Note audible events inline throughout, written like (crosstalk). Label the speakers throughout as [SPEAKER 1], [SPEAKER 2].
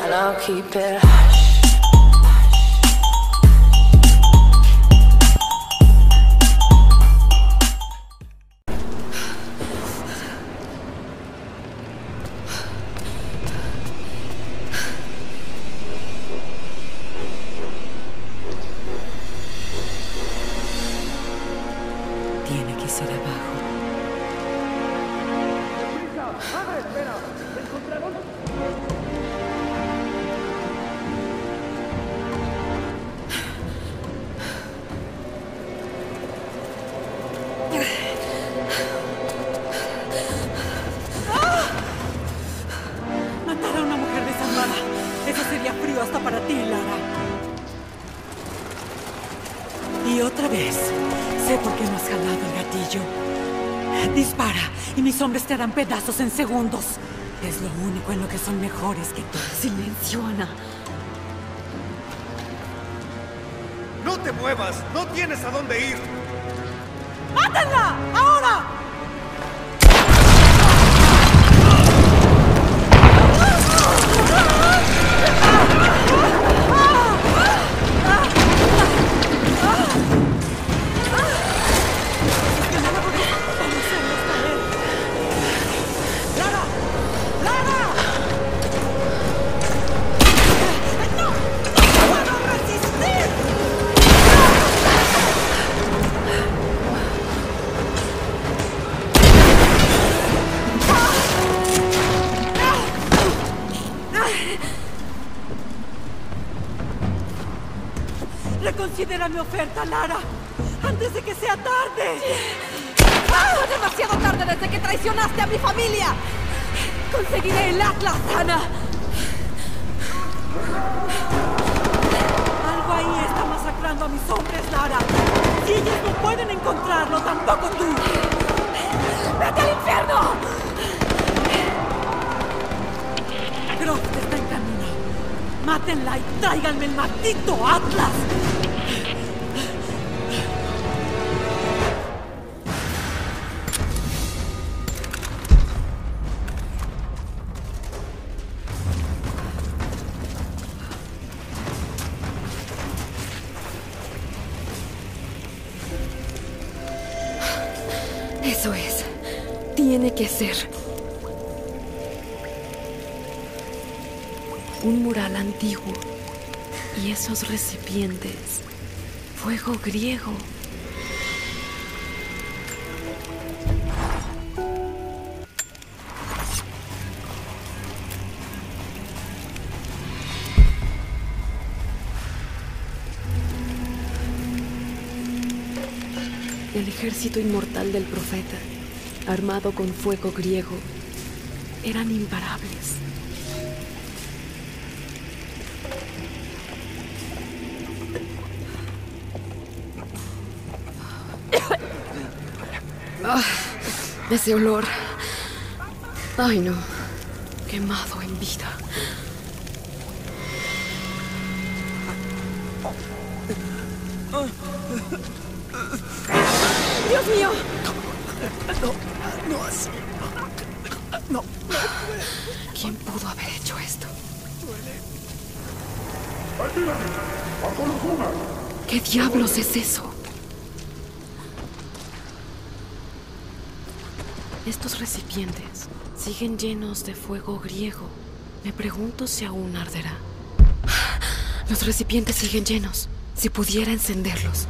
[SPEAKER 1] and I'll keep it hush.
[SPEAKER 2] Otra vez, sé por qué no has jalado el gatillo. Dispara y mis hombres te harán pedazos en segundos. Es lo único en lo que son mejores que tú. Silencio, Ana.
[SPEAKER 3] ¡No te muevas! ¡No tienes a dónde ir!
[SPEAKER 2] ¡Mátenla! ¡Ahora! Reconsidera mi oferta, Lara, antes de que sea tarde.
[SPEAKER 4] ¡Fue demasiado tarde desde que traicionaste a mi familia! Conseguiré el Atlas, Ana.
[SPEAKER 2] Algo ahí está masacrando a mis hombres, Lara. Si ellos no pueden encontrarlo, tampoco tú.
[SPEAKER 4] ¡Vete al infierno!
[SPEAKER 2] Croft está en camino. Mátenla y tráiganme el maldito Atlas.
[SPEAKER 4] Eso es. Tiene que ser. Un mural antiguo. Y esos recipientes. Fuego griego. Ejército inmortal del profeta, armado con fuego griego, eran imparables. Ah, ese olor. Ay, no. Quemado en vida. Mío!
[SPEAKER 3] No así. No.
[SPEAKER 4] ¿Quién pudo haber hecho esto? ¿Qué diablos es eso? Estos recipientes siguen llenos de fuego griego. Me pregunto si aún arderá. Los recipientes siguen llenos. Si pudiera encenderlos.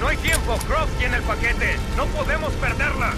[SPEAKER 5] No
[SPEAKER 6] hay tiempo, Croft tiene el paquete. No podemos perderla.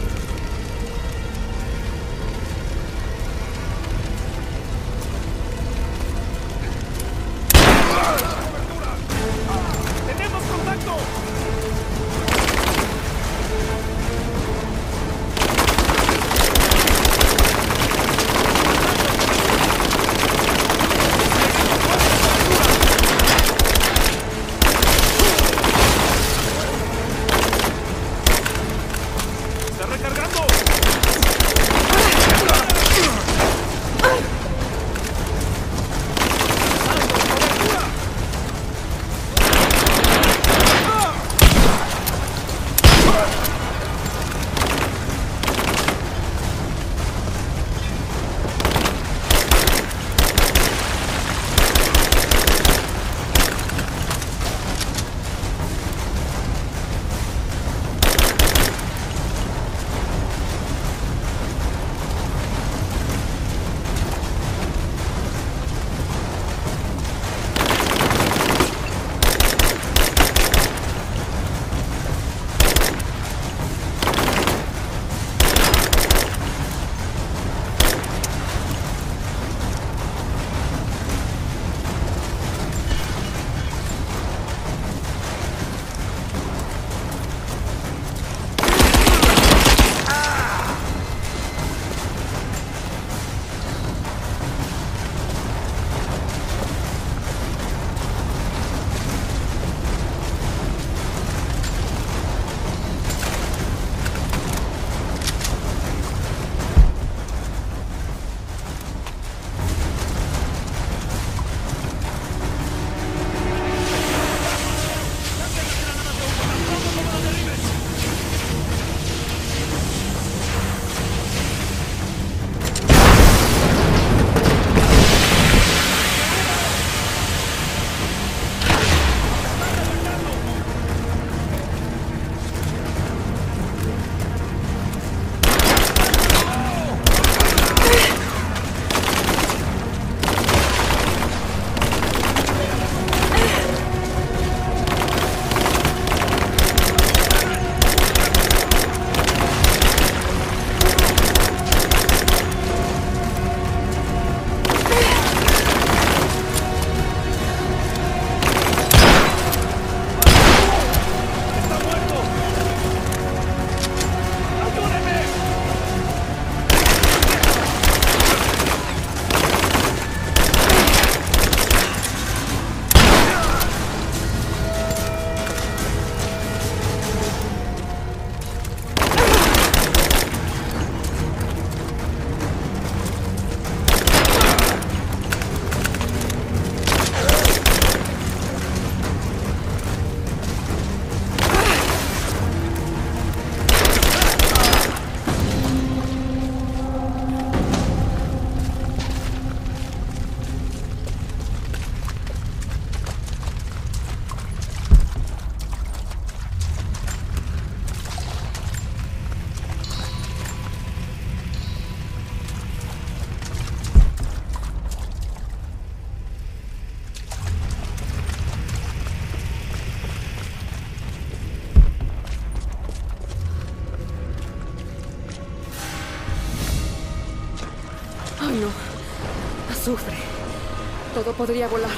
[SPEAKER 4] Todo podría volar.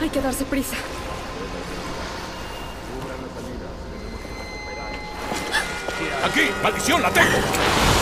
[SPEAKER 4] Hay que darse prisa.
[SPEAKER 7] ¡Aquí! ¡Maldición! ¡La tengo!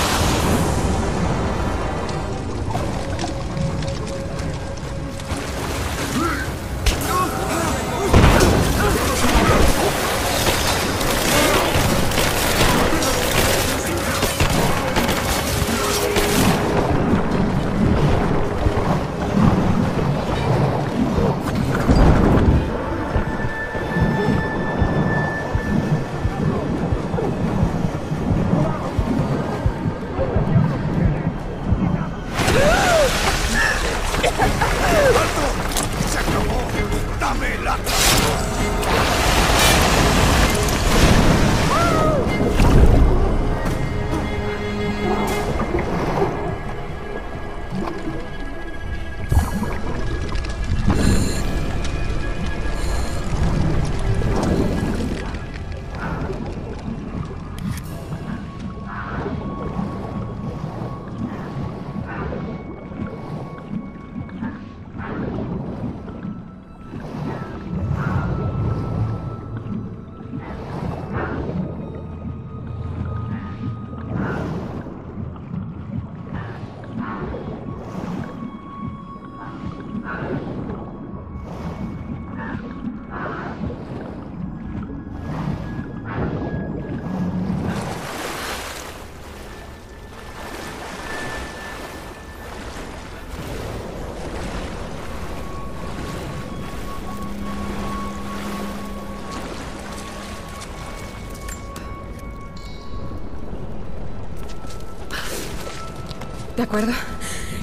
[SPEAKER 4] De acuerdo.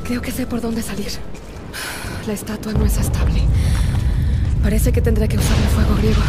[SPEAKER 4] Creo que sé por dónde salir. La estatua no es estable. Parece que tendré que usar el fuego griego.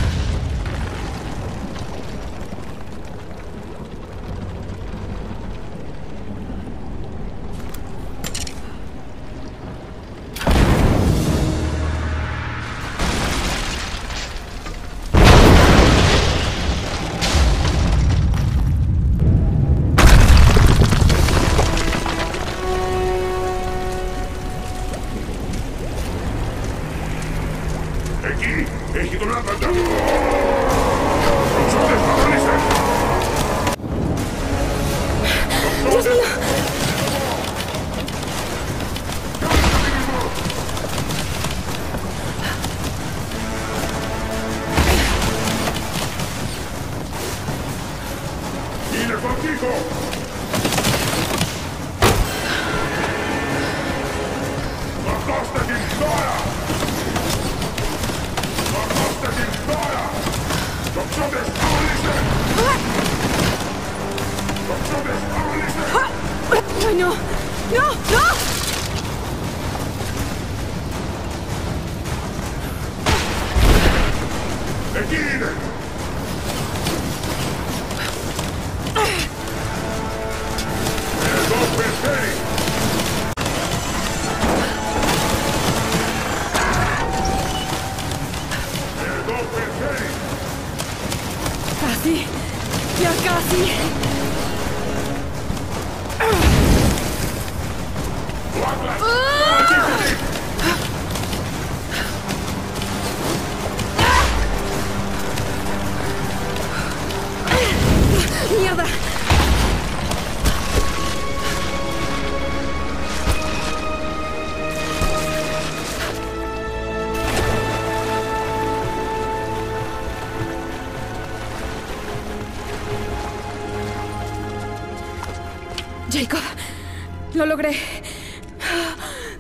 [SPEAKER 4] Lo logré.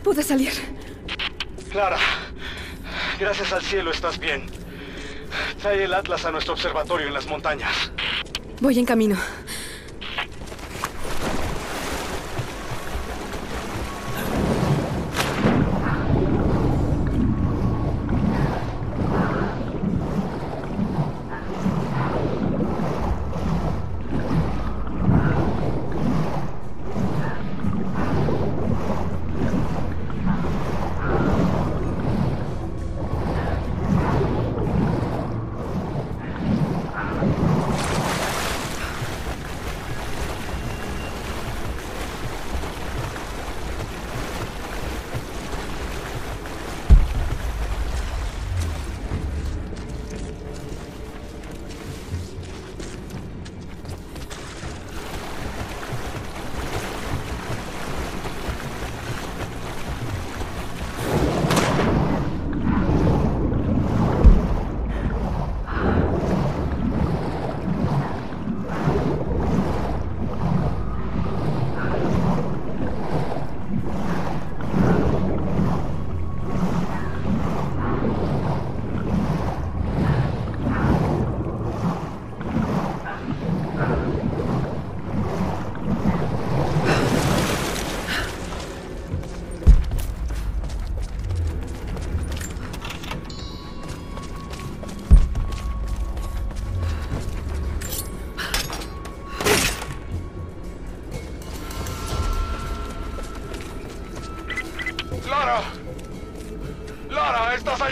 [SPEAKER 4] Pude salir.
[SPEAKER 3] Clara, gracias al cielo estás bien. Trae el Atlas a nuestro observatorio en las montañas.
[SPEAKER 4] Voy en camino.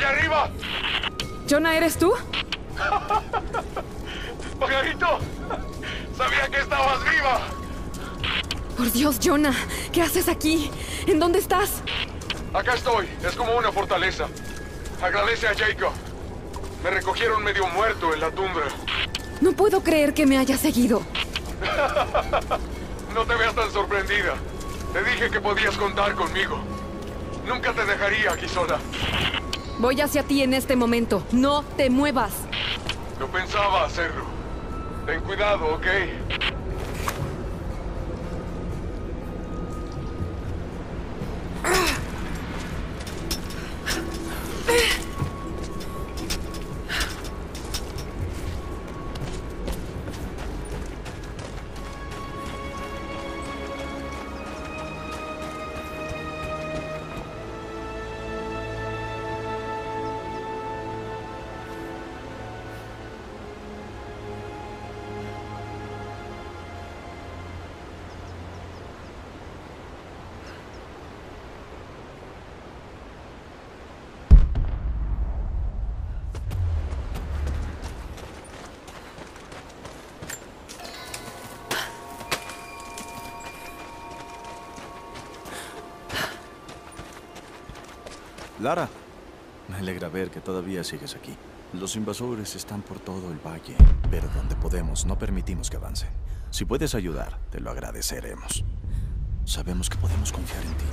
[SPEAKER 3] Arriba!
[SPEAKER 4] Jonah, ¿eres tú? (laughs)
[SPEAKER 3] ¡Pajarito! ¡Sabía que estabas viva!
[SPEAKER 4] Por Dios, Jonah, ¿qué haces aquí? ¿En dónde estás?
[SPEAKER 3] Acá estoy. Es como una fortaleza. Agradece a Jacob. Me recogieron medio muerto en la tundra.
[SPEAKER 4] No puedo creer que me hayas seguido. (laughs)
[SPEAKER 3] No te veas tan sorprendida. Te dije que podías contar conmigo. Nunca te dejaría aquí sola.
[SPEAKER 4] Voy hacia ti en este momento. No te muevas.
[SPEAKER 3] No pensaba hacerlo. Ten cuidado, ¿ok?
[SPEAKER 8] Lara, me alegra ver que todavía sigues aquí. Los invasores están por todo el valle, pero donde podemos no permitimos que avancen. Si puedes ayudar, te lo agradeceremos. Sabemos que podemos confiar en ti.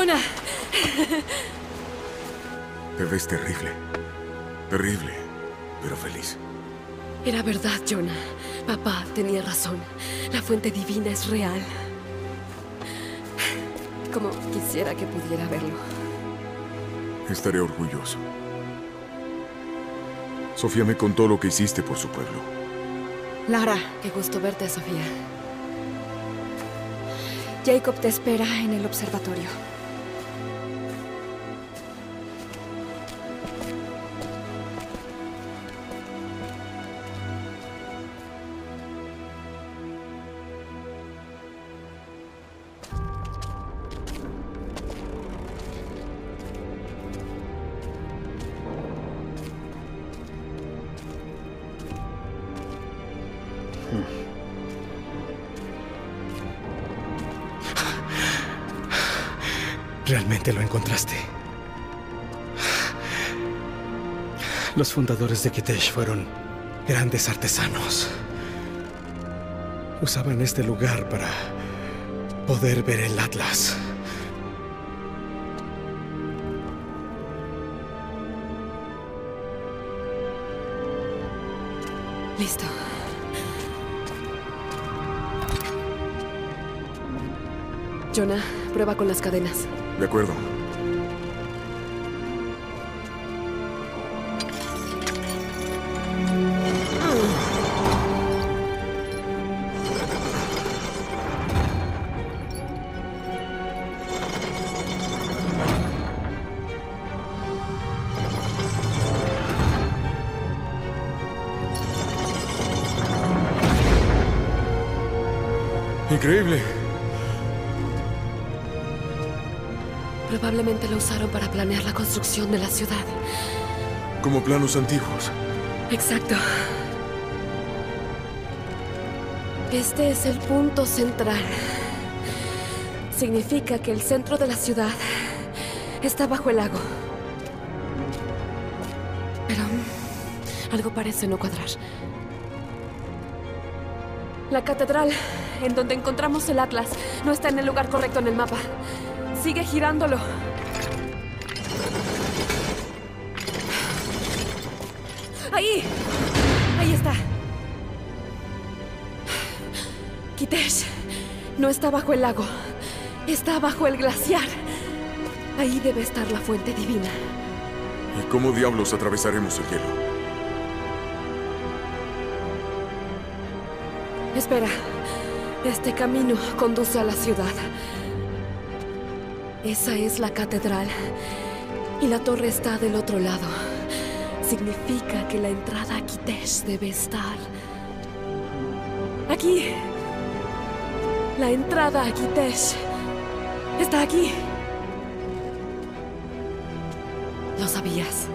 [SPEAKER 4] Jonah,
[SPEAKER 9] Te ves terrible. Terrible, pero feliz.
[SPEAKER 4] era verdad, Jonah. Papá tenía razón. La fuente divina es real. Como quisiera que pudiera verlo.
[SPEAKER 9] Estaré orgulloso. Sofía me contó lo que hiciste por su pueblo.
[SPEAKER 4] Lara, qué gusto verte, Sofía.
[SPEAKER 10] Jacob te espera en el observatorio.
[SPEAKER 11] Los fundadores de Kitesh fueron grandes artesanos. Usaban este lugar para poder ver el Atlas.
[SPEAKER 4] Listo. Jonah, prueba con las cadenas.
[SPEAKER 9] De acuerdo.
[SPEAKER 4] Para planear la construcción de la ciudad.
[SPEAKER 9] Como planos antiguos.
[SPEAKER 4] Exacto. Este es el punto central. Significa que el centro de la ciudad está bajo el lago. Pero algo parece no cuadrar. La catedral, en donde encontramos el Atlas, no está en el lugar correcto en el mapa. Sigue girándolo. Ahí. Ahí está. Kitesh. No está bajo el lago. Está bajo el glaciar. Ahí debe estar la fuente divina.
[SPEAKER 9] ¿Y cómo diablos atravesaremos el hielo?
[SPEAKER 4] Espera. Este camino conduce a la ciudad. Esa es la catedral. Y la torre está del otro lado. Significa que la entrada a Kitesh debe estar... Aquí. La entrada a Kitesh. Está aquí. Lo sabías.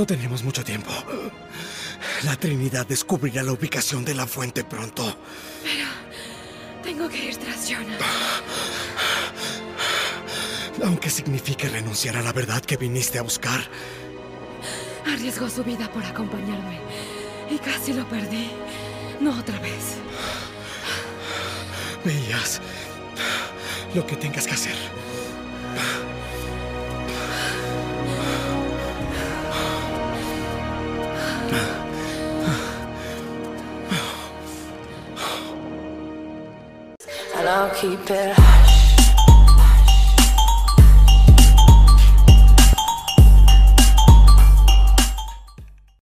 [SPEAKER 12] No
[SPEAKER 11] tenemos mucho tiempo. La Trinidad descubrirá la ubicación de la fuente pronto.
[SPEAKER 4] Tengo que ir tras Jonah.
[SPEAKER 11] Aunque signifique renunciar a la verdad que viniste a buscar.
[SPEAKER 4] Arriesgó su vida por acompañarme. Y casi lo perdí. No otra vez.
[SPEAKER 11] Veías lo que tengas que hacer.
[SPEAKER 1] Keep it hush.